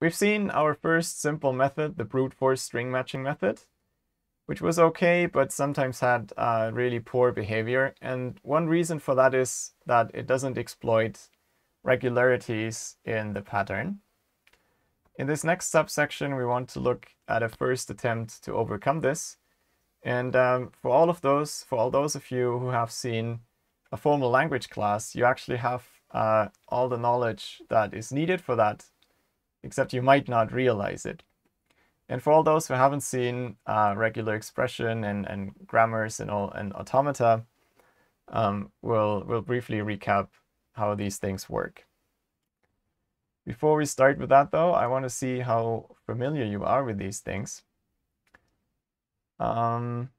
we've seen our first simple method, the brute force string matching method, which was okay, but sometimes had uh, really poor behavior. And one reason for that is that it doesn't exploit regularities in the pattern. In this next subsection, we want to look at a first attempt to overcome this. And um, for all of those, for all those of you who have seen a formal language class, you actually have uh, all the knowledge that is needed for that, except you might not realize it. And for all those who haven't seen uh, regular expression and, and grammars and all and automata, um, we'll, we'll briefly recap how these things work. Before we start with that though, I want to see how familiar you are with these things. Um,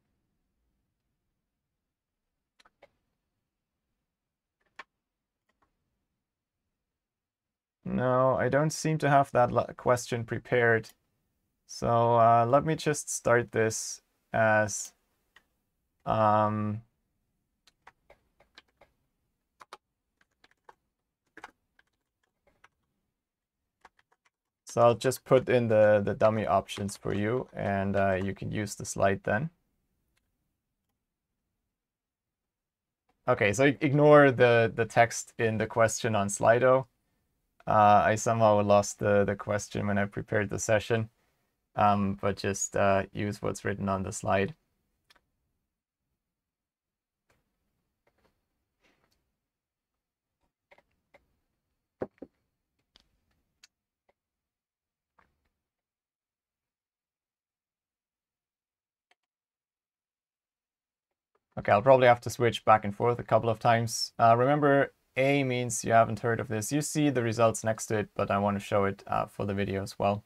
no, I don't seem to have that question prepared. So uh, let me just start this as um, So I'll just put in the, the dummy options for you and uh, you can use the slide then. Okay, so ignore the, the text in the question on Slido. Uh, I somehow lost the, the question when I prepared the session, um, but just uh, use what's written on the slide. Okay, I'll probably have to switch back and forth a couple of times. Uh, remember, A means you haven't heard of this. You see the results next to it, but I want to show it uh, for the video as well.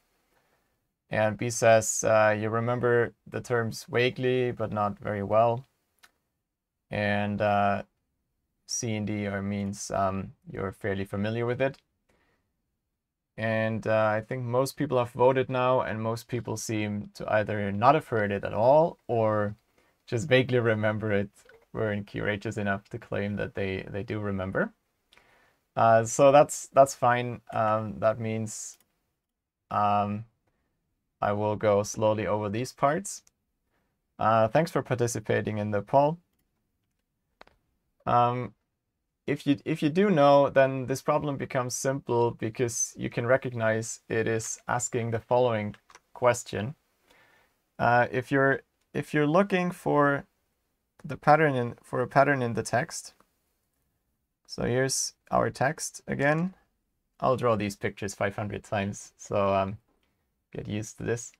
And B says, uh, you remember the terms vaguely, but not very well. And uh, C and D are means um, you're fairly familiar with it. And uh, I think most people have voted now, and most people seem to either not have heard it at all or just vaguely remember it weren't courageous enough to claim that they, they do remember. Uh, so that's that's fine. Um, that means um, I will go slowly over these parts. Uh, thanks for participating in the poll. Um, if you if you do know, then this problem becomes simple because you can recognize it is asking the following question. Uh, if you're if you're looking for the pattern in for a pattern in the text, so here's our text again. I'll draw these pictures 500 times, so um, get used to this.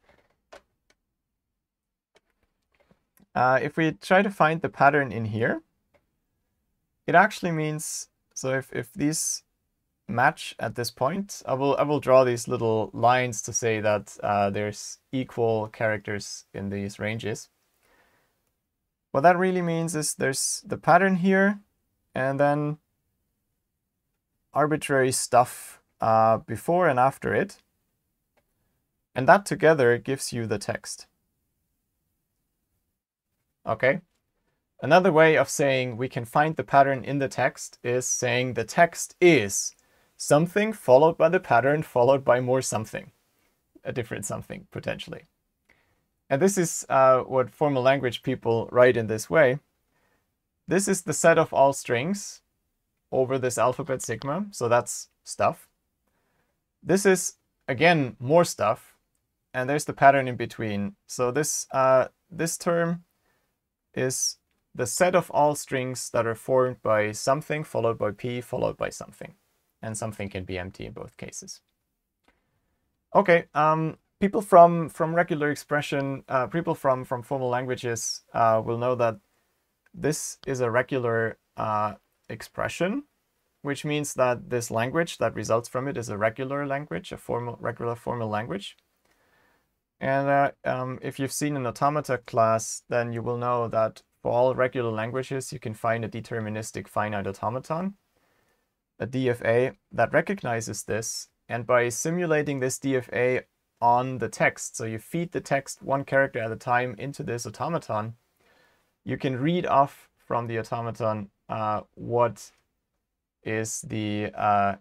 Uh, if we try to find the pattern in here, it actually means, so if, if these match at this point. I will I will draw these little lines to say that uh, there's equal characters in these ranges. What that really means is there's the pattern here and then arbitrary stuff uh, before and after it. And that together gives you the text. Okay. Another way of saying we can find the pattern in the text is saying the text is something followed by the pattern followed by more something, a different something potentially. And this is uh, what formal language people write in this way. This is the set of all strings over this alphabet sigma, so that's stuff. This is, again, more stuff, and there's the pattern in between. So this, uh, this term is the set of all strings that are formed by something followed by p followed by something and something can be empty in both cases. Okay, um, people from, from regular expression, uh, people from, from formal languages uh, will know that this is a regular uh, expression, which means that this language that results from it is a regular language, a formal, regular formal language. And uh, um, if you've seen an automata class, then you will know that for all regular languages, you can find a deterministic finite automaton a DFA that recognizes this. And by simulating this DFA on the text, so you feed the text one character at a time into this automaton, you can read off from the automaton uh, what is the, uh,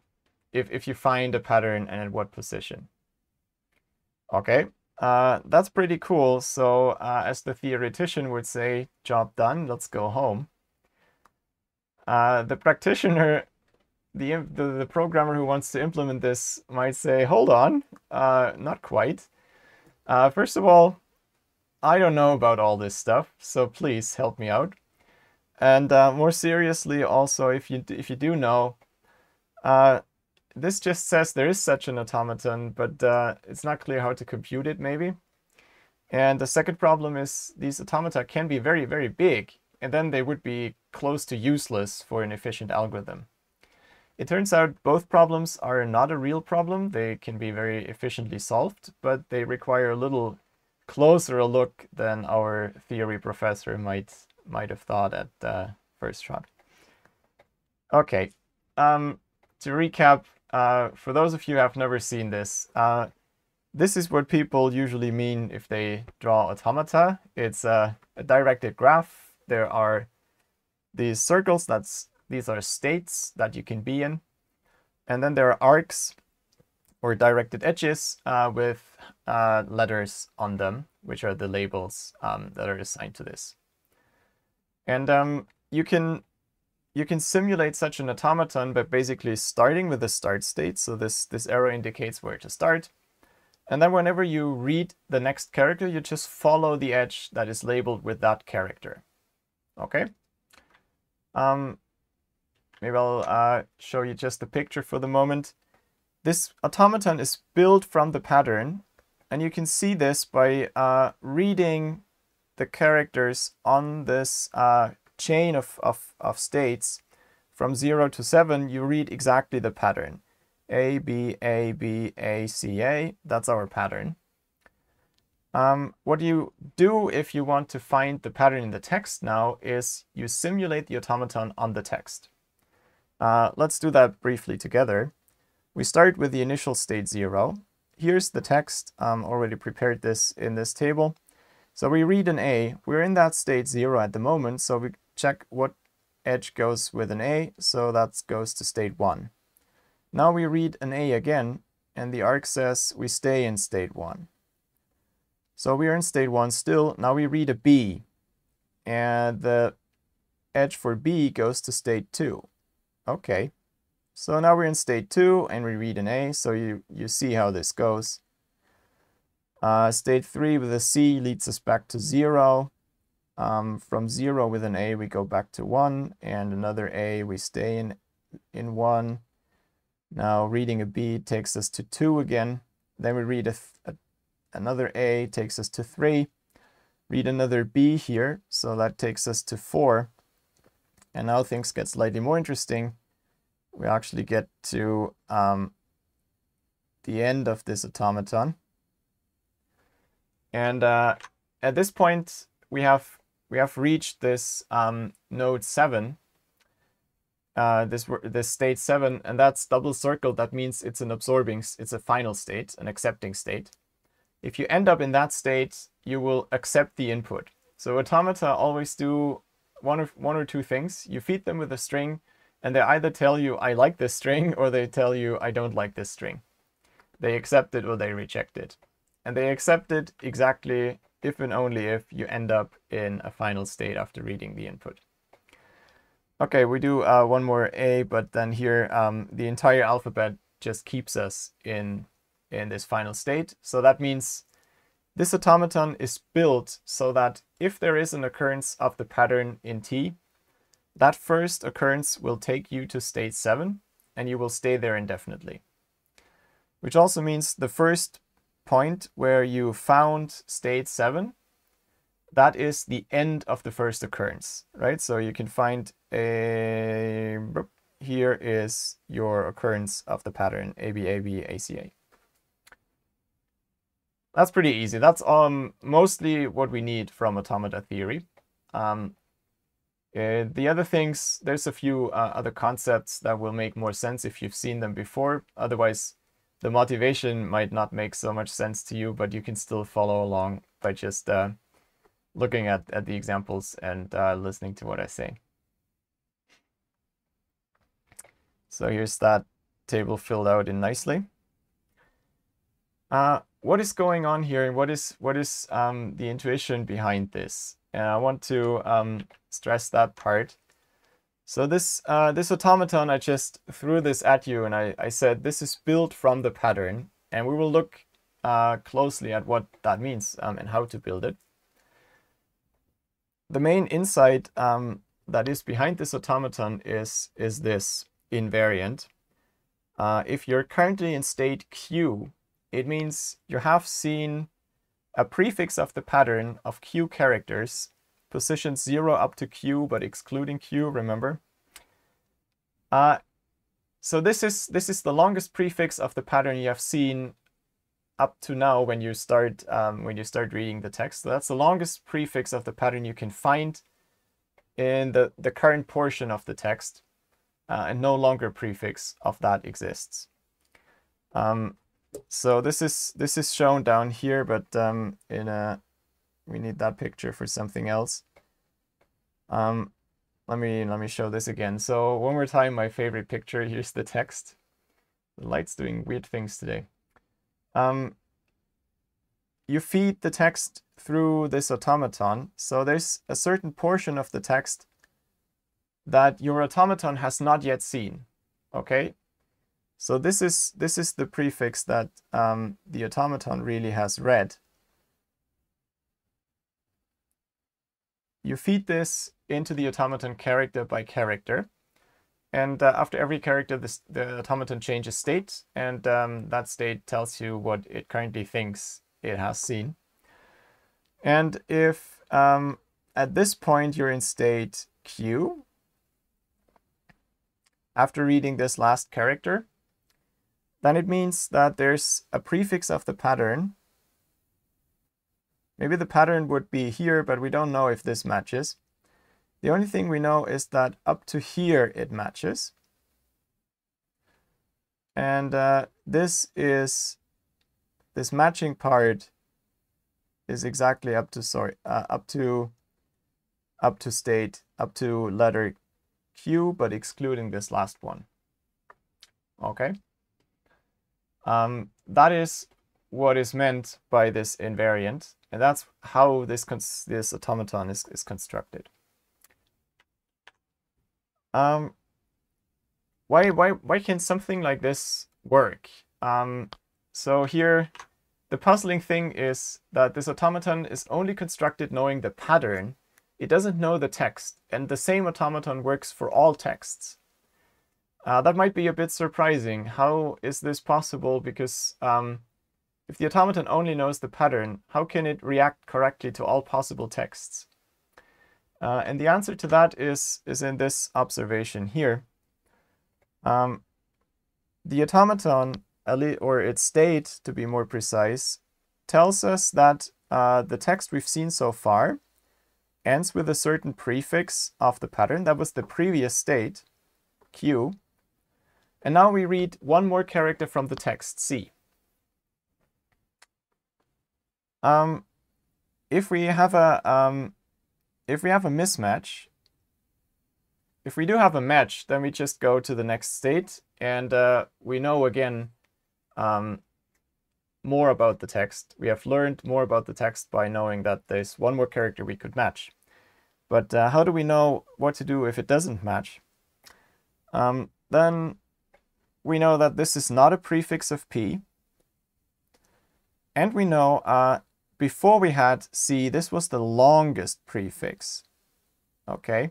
if, if you find a pattern and at what position. Okay, uh, that's pretty cool. So uh, as the theoretician would say, job done, let's go home. Uh, the practitioner, the, the, the programmer who wants to implement this might say, hold on, uh, not quite. Uh, first of all, I don't know about all this stuff, so please help me out. And uh, more seriously, also, if you if you do know, uh, this just says there is such an automaton, but uh, it's not clear how to compute it, maybe. And the second problem is these automata can be very, very big, and then they would be close to useless for an efficient algorithm. It turns out both problems are not a real problem. They can be very efficiently solved, but they require a little closer a look than our theory professor might might have thought at the first shot. Okay, um, to recap, uh, for those of you who have never seen this, uh, this is what people usually mean if they draw automata. It's a, a directed graph. There are these circles, that's these are states that you can be in. And then there are arcs or directed edges uh, with uh, letters on them, which are the labels um, that are assigned to this. And um, you can you can simulate such an automaton by basically starting with the start state. So this, this arrow indicates where to start. And then whenever you read the next character, you just follow the edge that is labeled with that character. Okay? Um, maybe I'll uh, show you just the picture for the moment. This automaton is built from the pattern, and you can see this by uh, reading the characters on this uh, chain of, of, of states from 0 to 7, you read exactly the pattern. A, B, A, B, A, C, A. That's our pattern. Um, what you do if you want to find the pattern in the text now is you simulate the automaton on the text. Uh, let's do that briefly together. We start with the initial state 0. Here's the text. Um, already prepared this in this table. So we read an A. We're in that state 0 at the moment, so we check what edge goes with an A, so that goes to state 1. Now we read an A again, and the arc says we stay in state 1. So we are in state 1 still. Now we read a B, and the edge for B goes to state 2. Okay, so now we're in state 2, and we read an A, so you, you see how this goes. Uh, state 3 with a C leads us back to 0. Um, from 0 with an A, we go back to 1, and another A, we stay in, in 1. Now reading a B takes us to 2 again. Then we read a, a, another A, takes us to 3. Read another B here, so that takes us to 4. And now things get slightly more interesting. We actually get to um, the end of this automaton. And uh, at this point, we have we have reached this um, node 7, uh, this, this state 7, and that's double circled. That means it's an absorbing, it's a final state, an accepting state. If you end up in that state, you will accept the input. So automata always do one or, one or two things. You feed them with a string, and they either tell you, I like this string, or they tell you, I don't like this string. They accept it or they reject it. And they accept it exactly if and only if you end up in a final state after reading the input. Okay, we do uh, one more A, but then here um, the entire alphabet just keeps us in, in this final state. So that means this automaton is built so that if there is an occurrence of the pattern in T, that first occurrence will take you to state 7 and you will stay there indefinitely. Which also means the first point where you found state 7, that is the end of the first occurrence, right? So you can find a... Here is your occurrence of the pattern ABAB ACA. That's pretty easy. That's um, mostly what we need from automata theory. Um, uh, the other things, there's a few uh, other concepts that will make more sense if you've seen them before. Otherwise, the motivation might not make so much sense to you, but you can still follow along by just uh, looking at, at the examples and uh, listening to what I say. So here's that table filled out in nicely. Uh, what is going on here and what is what is um, the intuition behind this? And I want to um, stress that part. So this uh, this automaton, I just threw this at you and I, I said this is built from the pattern and we will look uh, closely at what that means um, and how to build it. The main insight um, that is behind this automaton is, is this invariant. Uh, if you're currently in state q, it means you have seen a prefix of the pattern of q characters, position 0 up to q, but excluding q, remember? Uh, so this is, this is the longest prefix of the pattern you have seen up to now when you start um, when you start reading the text. So that's the longest prefix of the pattern you can find in the, the current portion of the text, uh, and no longer prefix of that exists. Um, so this is this is shown down here, but um, in a we need that picture for something else. Um, let me let me show this again. So one more time, my favorite picture. Here's the text. The light's doing weird things today. Um, you feed the text through this automaton. So there's a certain portion of the text that your automaton has not yet seen. Okay, so this is, this is the prefix that um, the automaton really has read. You feed this into the automaton character by character. And uh, after every character, the automaton changes state, and um, that state tells you what it currently thinks it has seen. And if um, at this point you're in state Q, after reading this last character, then it means that there's a prefix of the pattern. Maybe the pattern would be here, but we don't know if this matches. The only thing we know is that up to here it matches. And uh, this is, this matching part is exactly up to, sorry, uh, up to, up to state, up to letter Q, but excluding this last one. Okay. Um, that is what is meant by this invariant, and that's how this this automaton is, is constructed. Um, why, why, why can something like this work? Um, so here, the puzzling thing is that this automaton is only constructed knowing the pattern. It doesn't know the text, and the same automaton works for all texts. Uh, that might be a bit surprising. How is this possible? Because um, if the automaton only knows the pattern, how can it react correctly to all possible texts? Uh, and the answer to that is, is in this observation here. Um, the automaton, or its state to be more precise, tells us that uh, the text we've seen so far ends with a certain prefix of the pattern. That was the previous state, Q. And now we read one more character from the text, C. Um, if we have a um, if we have a mismatch, if we do have a match, then we just go to the next state, and uh, we know again um, more about the text. We have learned more about the text by knowing that there's one more character we could match. But uh, how do we know what to do if it doesn't match? Um, then we know that this is not a prefix of P. And we know uh, before we had C, this was the longest prefix. Okay.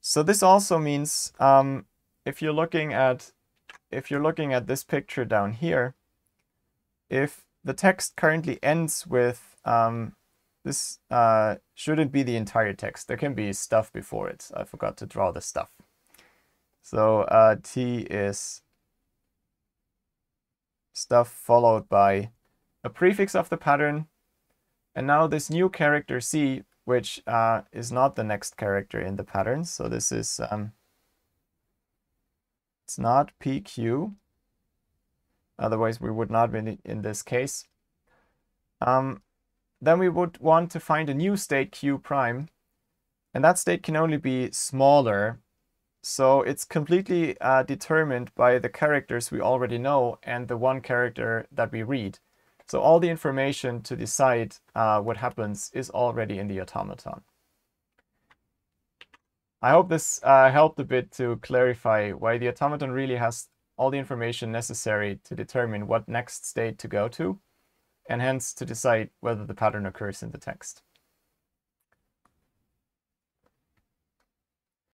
So this also means um, if you're looking at if you're looking at this picture down here, if the text currently ends with um, this uh, shouldn't be the entire text. There can be stuff before it. I forgot to draw the stuff. So uh, T is stuff followed by a prefix of the pattern. And now this new character C, which uh, is not the next character in the pattern. So this is, um, it's not PQ. Otherwise we would not be in this case. Um, then we would want to find a new state Q prime. And that state can only be smaller So it's completely uh, determined by the characters we already know and the one character that we read. So all the information to decide uh, what happens is already in the automaton. I hope this uh, helped a bit to clarify why the automaton really has all the information necessary to determine what next state to go to, and hence to decide whether the pattern occurs in the text.